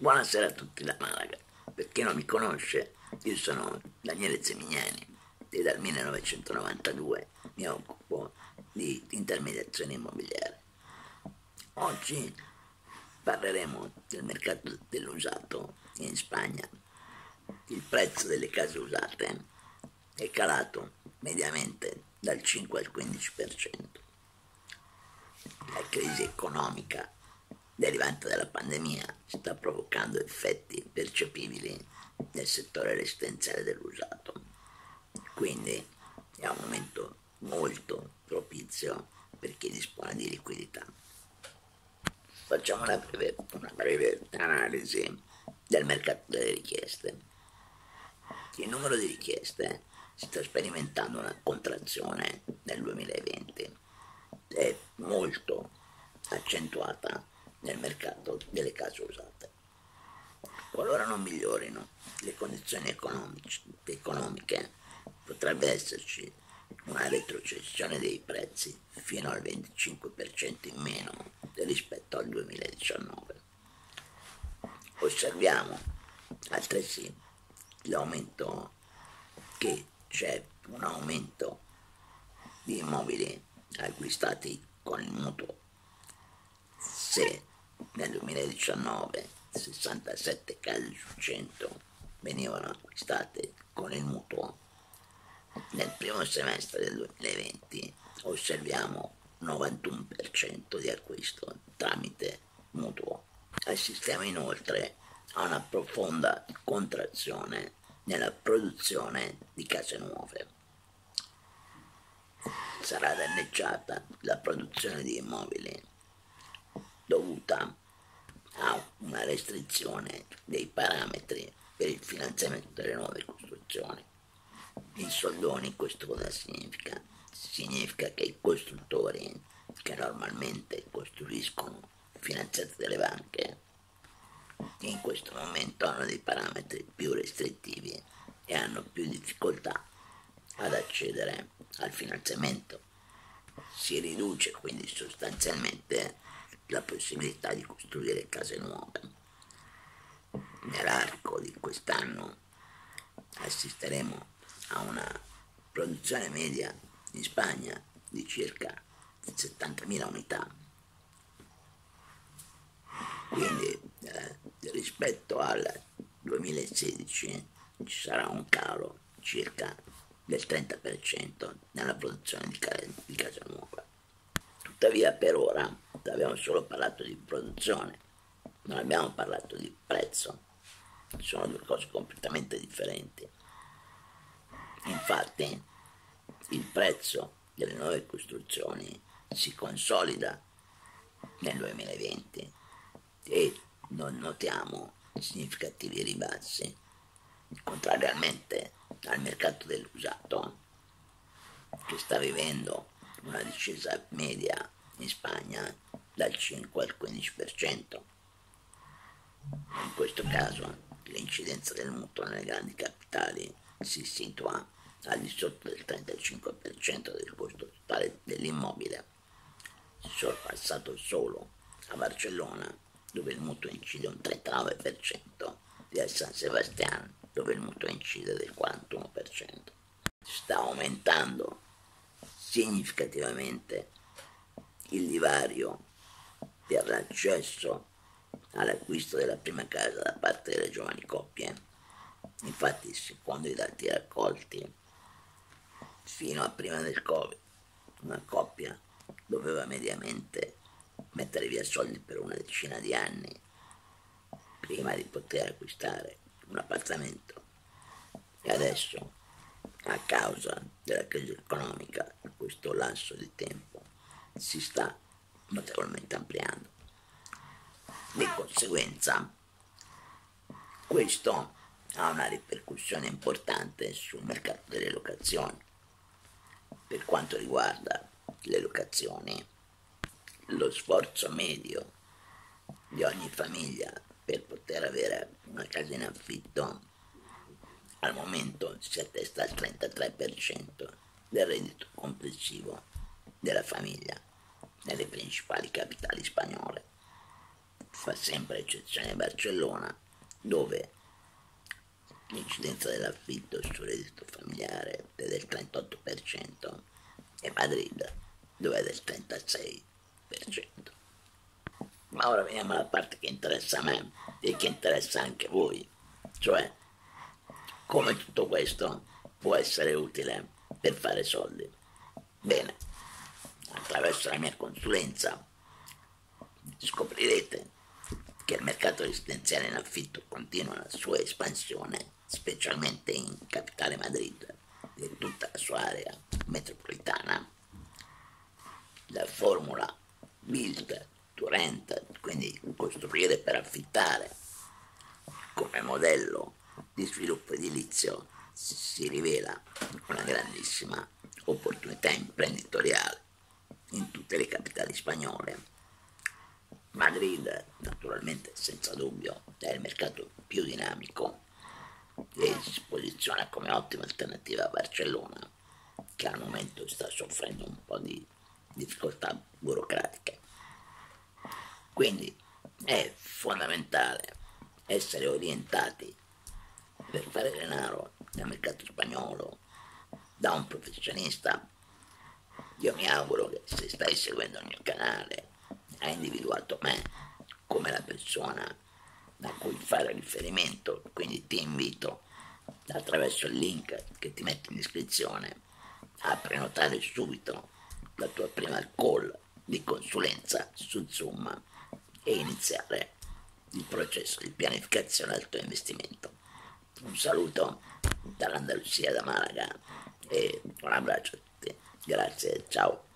Buonasera a tutti da Malaga. Per chi non mi conosce, io sono Daniele Zemignani e dal 1992 mi occupo di intermediazione immobiliare. Oggi parleremo del mercato dell'usato in Spagna. Il prezzo delle case usate è calato mediamente dal 5 al 15%. La crisi economica derivante dalla pandemia sta provocando effetti percepibili nel settore residenziale dell'usato. Quindi è un momento molto propizio per chi dispone di liquidità. Facciamo una breve, una breve analisi del mercato delle richieste. Il numero di richieste sta sperimentando una contrazione nel 2020 è molto accentuata nel mercato delle case usate. Qualora non migliorino le condizioni economiche, potrebbe esserci una retrocessione dei prezzi fino al 25% in meno rispetto al 2019. Osserviamo altresì l'aumento che c'è un aumento di immobili acquistati con il mutuo. Se nel 2019 67 case su 100 venivano acquistate con il mutuo, nel primo semestre del 2020 osserviamo 91% di acquisto tramite mutuo. Assistiamo inoltre a una profonda contrazione nella produzione di case nuove. Sarà danneggiata la produzione di immobili dovuta a una restrizione dei parametri per il finanziamento delle nuove costruzioni. In soldoni questo cosa significa? Significa che i costruttori che normalmente costruiscono finanziati dalle banche in questo momento hanno dei parametri più restrittivi e hanno più difficoltà ad accedere al finanziamento. Si riduce quindi sostanzialmente la possibilità di costruire case nuove. Nell'arco di quest'anno assisteremo a una produzione media in Spagna di circa 70.000 unità. Quindi eh, rispetto al 2016 ci sarà un calo circa del 30% nella produzione di, ca- di casa nuova. Tuttavia per ora abbiamo solo parlato di produzione, non abbiamo parlato di prezzo, sono due cose completamente differenti. Infatti il prezzo delle nuove costruzioni si consolida nel 2020 e non notiamo significativi ribassi, contrariamente al mercato dell'usato che sta vivendo una discesa media in Spagna dal 5 al 15%. In questo caso l'incidenza del mutuo nelle grandi capitali si situa al di sotto del 35% del costo totale dell'immobile, sorpassato solo a Barcellona dove il mutuo incide un 39% e a San Sebastian dove il mutuo incide del 41%. Sta aumentando significativamente il divario per l'accesso all'acquisto della prima casa da parte delle giovani coppie. Infatti, secondo i dati raccolti, fino a prima del Covid, una coppia doveva mediamente mettere via soldi per una decina di anni prima di poter acquistare un appartamento. E adesso, a causa della crisi economica, questo lasso di tempo si sta notevolmente ampliando. Di conseguenza, questo ha una ripercussione importante sul mercato delle locazioni. Per quanto riguarda le locazioni, lo sforzo medio di ogni famiglia per poter avere una casa in affitto al momento si attesta al 33% del reddito complessivo della famiglia nelle principali capitali spagnole. fa sempre eccezione a Barcellona, dove l'incidenza dell'affitto sul reddito familiare è del 38% e Madrid dove è del 36%. Ma ora veniamo alla parte che interessa a me e che interessa anche voi, cioè come tutto questo può essere utile per fare soldi. Bene, la mia consulenza scoprirete che il mercato residenziale in affitto continua la sua espansione, specialmente in capitale Madrid e tutta la sua area metropolitana. La formula build to rent, quindi costruire per affittare, come modello di sviluppo edilizio si rivela una grandissima opportunità imprenditoriale in tutte le capitali spagnole. Madrid, naturalmente, senza dubbio, è il mercato più dinamico e si posiziona come ottima alternativa a Barcellona, che al momento sta soffrendo un po' di difficoltà burocratiche. Quindi è fondamentale essere orientati per fare denaro nel mercato spagnolo da un professionista. Io mi auguro che se stai seguendo il mio canale hai individuato me come la persona a cui fare riferimento, quindi ti invito attraverso il link che ti metto in descrizione a prenotare subito la tua prima call di consulenza su Zoom e iniziare il processo di pianificazione del tuo investimento. Un saluto dall'Andalusia da Malaga e un abbraccio a tutti. Grazie, ciao.